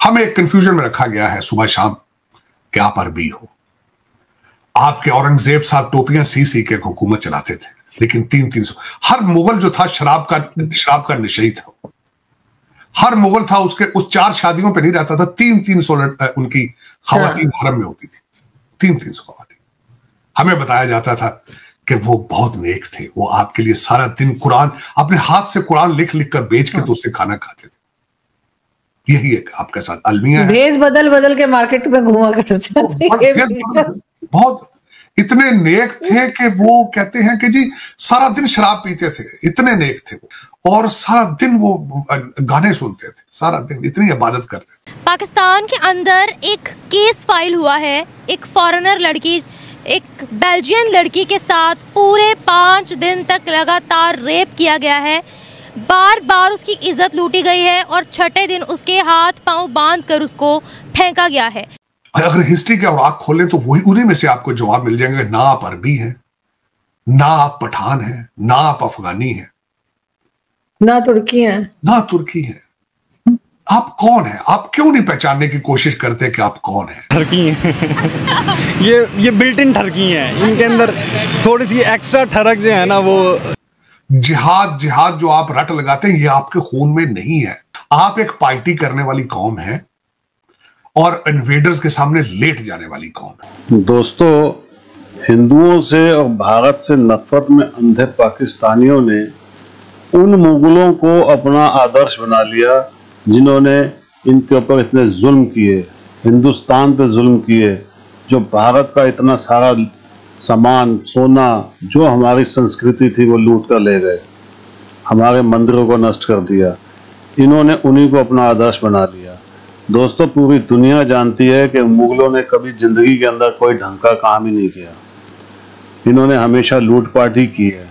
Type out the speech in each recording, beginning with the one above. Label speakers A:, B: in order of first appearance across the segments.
A: हमें एक कंफ्यूजन में रखा गया है सुबह शाम कि आप अरबी हो। आपके औरंगज़ेब साहब टोपियाँ सी सी के हुकूमत चलाते थे लेकिन तीन तीन सौ हर मुगल जो था शराब का शराब का नशई था। हर मुगल था उसके उस चार शादियों पे नहीं रहता था तीन तीन सौ उनकी खातन हरम में होती थी। तीन तीन सौ खातन हमें बताया जाता था कि वो बहुत नेक थे वो आपके लिए सारा दिन कुरान अपने हाथ से कुरान लिख लिख कर बेच के तो उससे खाना खाते थे। यही एक आपके साथ अलमिया
B: भेज बदल बदल के मार्केट में घुमा कर
A: बहुत इतने नेक थे कि वो कहते हैं कि जी सारा दिन शराब पीते थे इतने नेक थे वो। और सारा दिन वो गाने सुनते थे सारा दिन इतनी इबादत करते थे।
C: पाकिस्तान के अंदर एक केस फ़ाइल हुआ है एक फॉरेनर लड़की एक बेल्जियन लड़की के साथ पूरे पाँच दिन तक लगातार रेप किया गया है। बार बार उसकी इज़्ज़त लूटी गई है और छठे दिन उसके हाथ पाँव बाँध कर उसको फेंका गया है।
A: अगर हिस्ट्री के और आग खोलें तो वही उन्हीं में से आपको जवाब मिल जाएँगे। ना आप अरबी हैं ना आप पठान हैं ना आप अफगानी हैं।
B: ना तुर्की हैं।
A: ना तुर्की हैं। आप कौन है? आप क्यों नहीं पहचानने की कोशिश करते कि आप कौन है?
D: ठरकी है। ये ये बिल्ट इन ठरकी है। इनके अंदर थोड़ी सी एक्स्ट्रा ठरक जो है ना वो
A: जिहाद जिहाद जो आप रट लगाते हैं, ये आपके खून में नहीं है। आप एक पार्टी करने वाली कौम है और इन्वेडर्स के सामने लेट जाने वाली कौम है।
E: दोस्तों, हिंदुओं से और भारत से नफरत में अंधे पाकिस्तानियों ने उन मुगलों को अपना आदर्श बना लिया जिन्होंने इनके ऊपर इतने जुल्म किए, हिंदुस्तान पे जुल्म किए, जो भारत का इतना सारा सामान, सोना, जो हमारी संस्कृति थी, वो लूट कर ले गए। हमारे मंदिरों को नष्ट कर दिया। इन्होंने उन्हीं को अपना आदर्श बना लिया। दोस्तों, पूरी दुनिया जानती है कि मुगलों ने कभी ज़िंदगी के अंदर कोई ढंग का काम ही नहीं किया। इन्होंने हमेशा लूटपाट ही की है।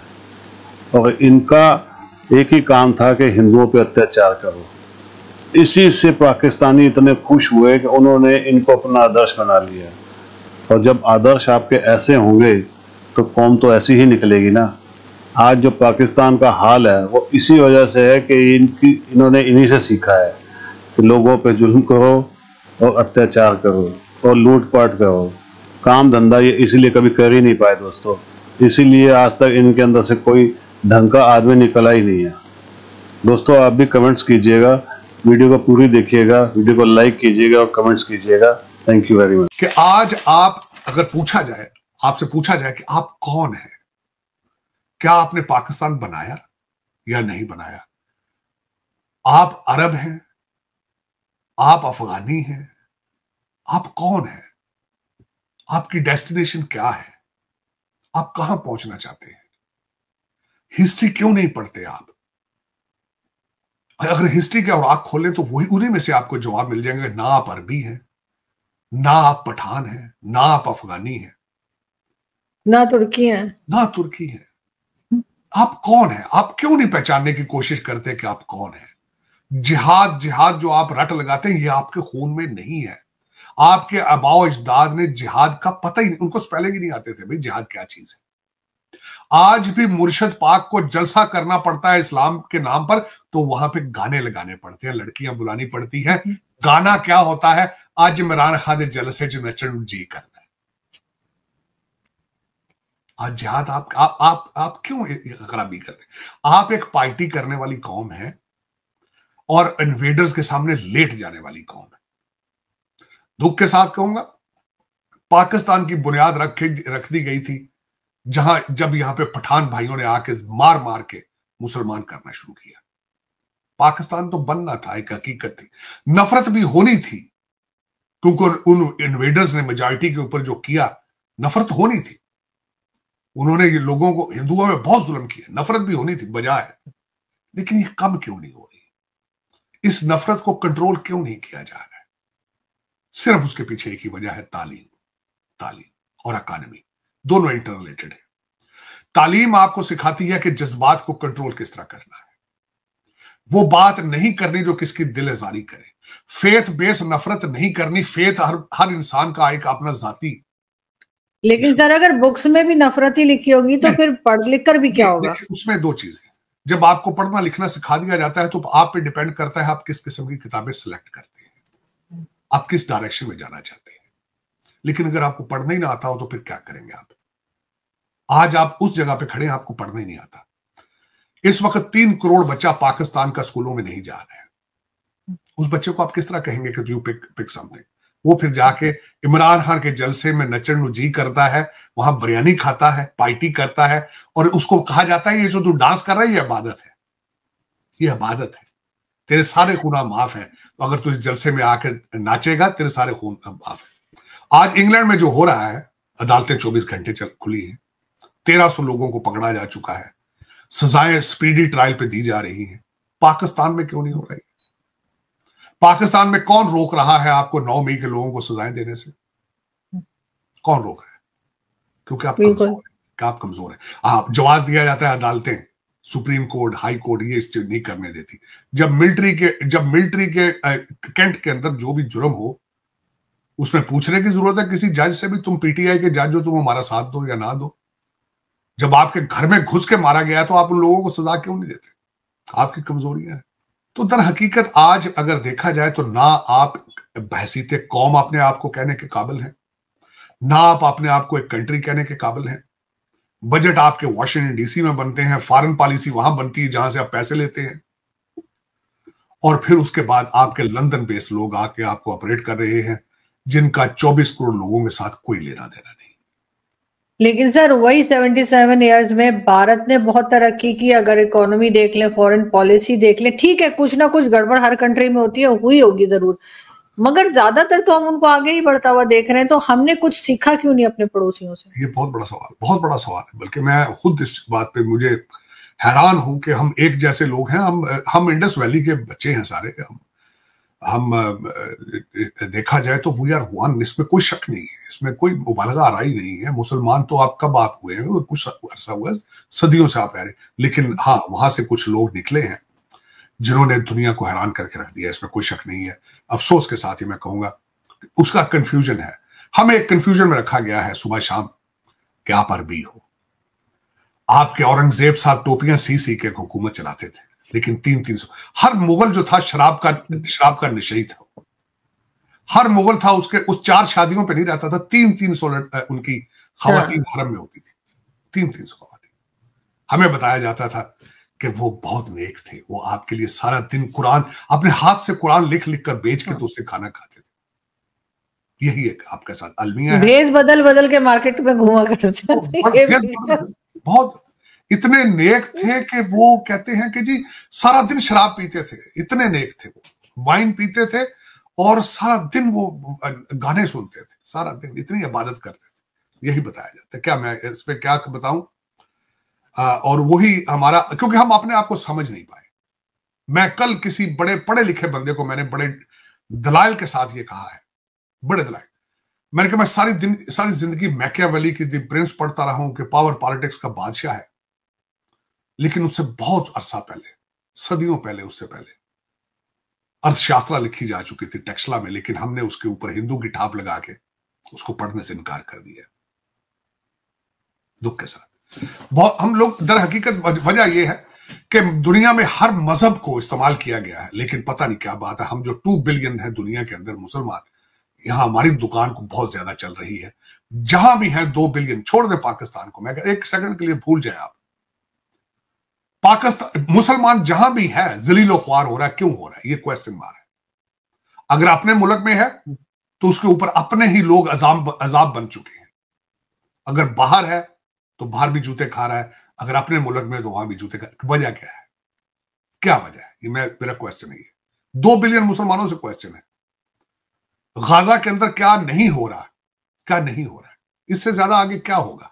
E: और इनका एक ही काम था कि हिंदुओं पर अत्याचार करो। इसी से पाकिस्तानी इतने खुश हुए कि उन्होंने इनको अपना आदर्श बना लिया। और जब आदर्श आपके ऐसे होंगे तो कौम तो ऐसी ही निकलेगी ना। आज जो पाकिस्तान का हाल है, वो इसी वजह से है कि इनकी, इन्होंने इन्हीं से सीखा है कि लोगों पे जुल्म करो और अत्याचार करो और लूटपाट करो। काम धंधा ये इसीलिए कभी कर ही नहीं पाए दोस्तों। इसीलिए आज तक इनके अंदर से कोई ढंग का आदमी निकला ही नहीं है। दोस्तों, आप भी कमेंट्स कीजिएगा, वीडियो को पूरी देखिएगा, वीडियो को लाइक कीजिएगा और कमेंट्स कीजिएगा। थैंक यू वेरी मच
A: कि आज आप, अगर पूछा जाए, आपसे पूछा जाए कि आप कौन है? क्या आपने पाकिस्तान बनाया या नहीं बनाया? आप अरब हैं? आप अफगानी हैं? आप कौन हैं? आपकी डेस्टिनेशन क्या है? आप कहाँ पहुँचना चाहते हैं? हिस्ट्री क्यों नहीं पढ़ते आप? अगर हिस्ट्री के और आग खोलें तो वही उन्हीं में से आपको जवाब मिल जाएँगे ना आप अरबी हैं ना आप पठान हैं ना आप अफगानी हैं।
B: ना तुर्की हैं।
A: ना तुर्की हैं। आप कौन है? आप क्यों नहीं पहचानने की कोशिश करते कि आप कौन है? जिहाद जिहाद जो आप रट लगाते हैं ये आपके खून में नहीं है। आपके अबाव अजदाद ने जिहाद का पता ही नहीं उनको पहले ही नहीं आते थे भाई जिहाद क्या चीज़ है। आज भी मुर्शद पाक को जलसा करना पड़ता है इस्लाम के नाम पर तो वहाँ पे गाने लगाने पड़ते हैं लड़कियाँ बुलानी पड़ती हैं। गाना क्या होता है? आज इमरान खान जलसे जो नचन जी करता है। आज जिहाद आप आप आप, आप क्यों खराबी करते आप एक पार्टी करने वाली कौम है और इन्वेडर्स के सामने लेट जाने वाली कौम है। दुख के साथ कहूँगा पाकिस्तान की बुनियाद रख रख दी गई थी जहाँ जब यहाँ पे पठान भाइयों ने आके मार मार के मुसलमान करना शुरू किया। पाकिस्तान तो बनना था एक हकीकत थी। नफरत भी होनी थी क्योंकि उन इन्वेडर्स ने मेजॉरिटी के ऊपर जो किया, नफरत होनी थी। उन्होंने ये लोगों को, हिंदुओं में बहुत जुल्म किया, नफरत भी होनी थी बजाय। लेकिन ये कम क्यों नहीं हो रही? इस नफरत को कंट्रोल क्यों नहीं किया जा रहा है? सिर्फ़ उसके पीछे एक ही वजह है, तालीम। तालीम और अकानमी दोनों इंटर रिलेटेड है। तालीम आपको सिखाती है कि जज्बात को कंट्रोल किस तरह करना है। वो बात नहीं करनी जो किसकी दिल आजारी करे। फेथ बेस नफरत नहीं करनी। फेथ हर हर इंसान का एक अपना जाती।
B: लेकिन सर अगर बुक्स में भी नफरत ही लिखी होगी तो फिर पढ़ लिख कर भी क्या होगा?
A: उसमें दो चीज़ें जब आपको पढ़ना लिखना सिखा दिया जाता है तो आप पे डिपेंड करता है आप किस किस्म की किताबें सिलेक्ट करते हैं। आप किस डायरेक्शन में जाना चाहते हैं। लेकिन अगर आपको पढ़ना ही ना आता हो तो फिर क्या करेंगे आप? आज आप उस जगह पे खड़े हैं आपको पढ़ना ही नहीं आता। इस वक्त तीन करोड़ बच्चा पाकिस्तान का स्कूलों में नहीं जा रहा है। उस बच्चे को आप किस तरह कहेंगे कि यू पिक पिक समथिंग वो फिर जाके इमरान खान के जलसे में नचन जी करता है, वहाँ बिरयानी खाता है, पार्टी करता है, और उसको कहा जाता है, ये जो तू डांस कर रहा है, ये इबादत है। ये इबादत है। तेरे सारे खूना माफ़ है। तो अगर तू इस जलसे में आके नाचेगा, तेरे सारे खून माफ़ है। आज इंग्लैंड में जो हो रहा है, अदालतें 24 घंटे चल, खुली हैं। तेरह सौ लोगों को पकड़ा जा चुका है। सजाएँ स्पीडी ट्रायल पे दी जा रही हैं। पाकिस्तान में क्यों नहीं हो रही? पाकिस्तान में कौन रोक रहा है आपको नौ मई के लोगों को सजाएँ देने से? कौन रोक रहा है? क्योंकि आप कमज़ोर है। आप कमज़ोर है? आप जवाब दिया जाता है अदालतें। सुप्रीम कोर्ट हाई कोर्ट ये इस नहीं करने देती। जब मिलिट्री के जब मिलिट्री के कैंट के अंदर जो भी जुर्म हो उसमें पूछने की ज़रूरत है किसी जज से भी तुम पीटीआई के जज हो तुम हमारा साथ दो या ना दो। जब आपके घर में घुस के मारा गया तो आप उन लोगों को सजा क्यों नहीं देते? आपकी कमजोरियाँ हैं। तो दर हकीकत आज अगर देखा जाए तो ना आप बहसीत कौम अपने आप को कहने के काबिल हैं। ना आप अपने आप को एक कंट्री कहने के काबिल हैं। बजट आपके वॉशिंगटन डीसी में बनते हैं फॉरेन पॉलिसी वहाँ बनती है जहाँ से आप पैसे लेते हैं। और फिर उसके बाद आपके लंदन बेस्ड लोग आके आपको ऑपरेट कर रहे हैं, जिनका 24 करोड़ लोगों के साथ कोई लेना देना नहीं।
B: लेकिन सर, वही 77 इयर्स में भारत ने बहुत तरक्की की। अगर इकोनॉमी देख लें फॉरेन पॉलिसी देख लें, ठीक है, कुछ ना कुछ गड़बड़ हर कंट्री में होती है, हुई होगी ज़रूर। मगर ज़्यादातर तो हम उनको आगे ही बढ़ता हुआ देख रहे हैं तो हमने कुछ सीखा क्यों नहीं अपने पड़ोसियों से?
A: ये बहुत बड़ा सवाल, बहुत बड़ा सवाल है, बल्कि मैं खुद इस बात पे मुझे हैरान हूँ कि हम एक जैसे लोग हैं, हम हम इंडस वैली के बच्चे हैं सारे, हम हम देखा जाए तो वी आर वन इसमें कोई शक नहीं है। इसमें कोई मुबालगा आ रहा ही नहीं है। मुसलमान तो आप कब आप हुए हैं? कुछ अरसा हुआ सदियों से आप रह रहे लेकिन हाँ वहाँ से कुछ लोग निकले हैं, जिन्होंने दुनिया को हैरान करके रख दिया। इसमें कोई शक नहीं है। अफसोस के साथ ही मैं कहूँगा, उसका कंफ्यूजन है। हमें एक कंफ्यूजन में रखा गया है सुबह शाम कि आप अरबी हो। आपके औरंगज़ेब साहब टोपियाँ सी सी के हुकूमत चलाते थे, लेकिन तीन तीन सौ हर मुगल जो था, शराब का शराब का निशई था। हर मुगल था उसके उस चार शादियों पे नहीं रहता था। तीन तीन सौ उनकी खातन हाँ। हरम में होती थी। तीन तीन सौ खातन हमें बताया जाता था कि वो बहुत नेक थे। वो आपके लिए सारा दिन कुरान अपने हाथ से कुरान लिख लिख कर बेच के हाँ। तो उससे खाना खाते थे। यही एक आपके साथ अलमिया
B: भेज बदल बदल के मार्केट में घुमा कर
A: बहुत इतने नेक थे कि वो कहते हैं कि जी सारा दिन शराब पीते थे। इतने नेक थे वो। वाइन पीते थे और सारा दिन वो गाने सुनते थे, सारा दिन, इतनी इबादत करते थे। यही बताया जाता क्या मैं इस पे क्या बताऊँ? और वही हमारा, क्योंकि हम अपने आप को समझ नहीं पाए। मैं कल किसी बड़े पढ़े लिखे बंदे को मैंने बड़े दलाइल के साथ ये कहा है। बड़े दलाइल। मैंने कहा, मैं सारी दिन, सारी ज़िंदगी मैकिया वैली की दी प्रिंस पढ़ता रहा हूँ कि पावर पॉलिटिक्स का बादशाह है। लेकिन उससे बहुत अरसा पहले, सदियों पहले, उससे पहले अर्थशास्त्रा लिखी जा चुकी थी टेक्सला में, लेकिन हमने उसके ऊपर हिंदू की ठाप लगा के उसको पढ़ने से इनकार कर दिया। दुख के साथ। बहुत, हम लोग, दर हकीकत वजह यह है कि दुनिया में हर मज़हब को इस्तेमाल किया गया है, लेकिन पता नहीं क्या बात है, हम जो टू बिलियन है दुनिया के अंदर मुसलमान, यहाँ हमारी दुकान को बहुत ज़्यादा चल रही है। जहाँ भी है दो बिलियन, छोड़ दे पाकिस्तान को। मैं एक सेकंड के लिए भूल जाए आप। पाकिस्तान, मुसलमान जहाँ भी है, जलीलो ख्वार हो रहा है, क्यों हो रहा है? ये क्वेश्चन मार है। अगर अपने मुल्क में है तो उसके ऊपर अपने ही लोग अजाब अजाब बन चुके हैं। अगर बाहर है तो बाहर भी जूते खा रहा है। अगर अपने मुल्क में तो वहाँ भी जूते खा, वजह क्या है? क्या वजह है? ये मैं, मेरा क्वेश्चन है। दो बिलियन मुसलमानों से क्वेश्चन है। गाजा के अंदर क्या नहीं हो रहा? क्या नहीं हो रहा है? इससे ज़्यादा आगे क्या होगा?